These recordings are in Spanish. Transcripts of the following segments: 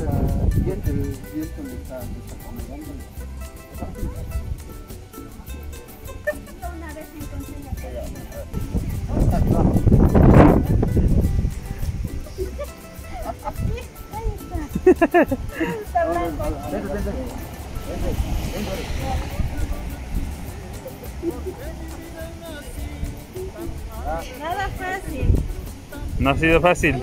Está, está. Una vez encontré la Ahí está. Está blanco. Nada fácil. No ha sido fácil.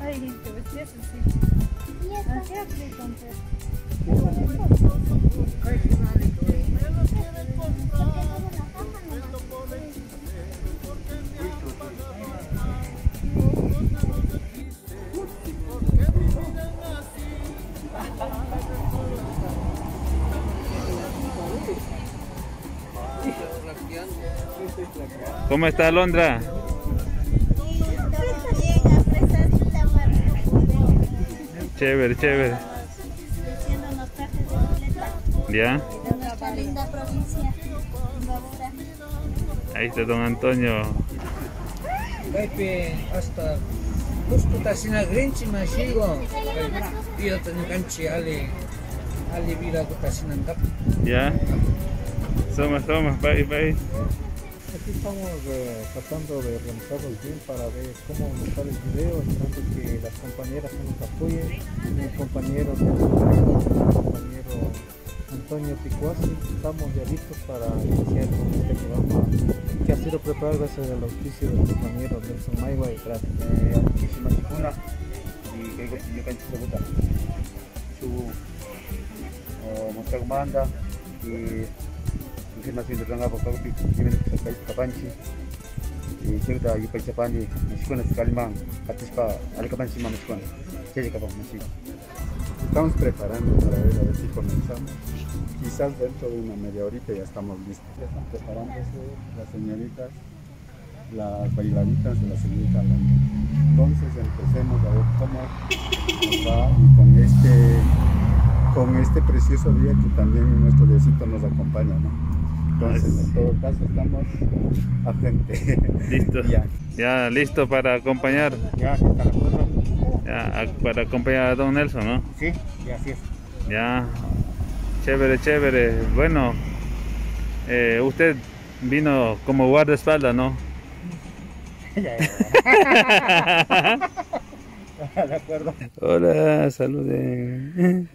Ay, te vestías así. Así así entonces. ¿Cómo está Alondra? Chévere, chévere. ¿Ya? linda provincia. Ahí está don Antonio. Kaipe hasta tasina grinchi mashigo. Ganchi tasina. ¿Ya? Bye, bye. Aquí estamos eh, tratando de organizarnos bien para ver cómo montar el video, esperando que las compañeras nos apoyen, mi compañero, mi compañero Antonio Picuasi, estamos ya listos para iniciar con este programa que ha sido preparado gracias al auspicio del compañero Nelson Maiwa y gracias. Eh, muchísimas gracias. Y que yo cancho se. Su eh, monta comanda y Estamos preparando para ver a ver si comenzamos. Quizás dentro de una media horita ya estamos listos. Ya están preparándose las señoritas, las bailaritas de la señorita. Entonces empecemos a ver cómo va y con este, con este precioso día que también nuestro Diosito nos acompaña, ¿no? Entonces, en todo caso, estamos a frente. Listo. ya. Ya, listo para acompañar. Ya, cosa. Ya, para acompañar a don Nelson, ¿no? Sí, y así es. Ya, chévere, chévere. Bueno, eh, usted vino como guardaespaldas, ¿no? Ya, ya. De acuerdo. Hola, saluden.